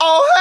Oh